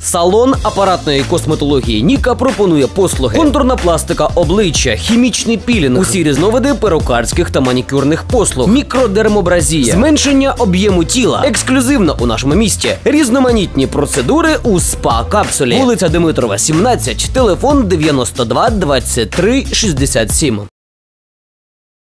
Салон апаратної косметології Ніка пропонує послуги: контурна пластика обличчя, хімічний пілінг, усі різновиди перукарських та манікюрних послуг, мікродермобразія, зменшення об'єму тіла, ексклюзивно у нашому місті, різноманітні процедури у спа капсулі. Вулиця Димитрова, 17, телефон 92 23 67.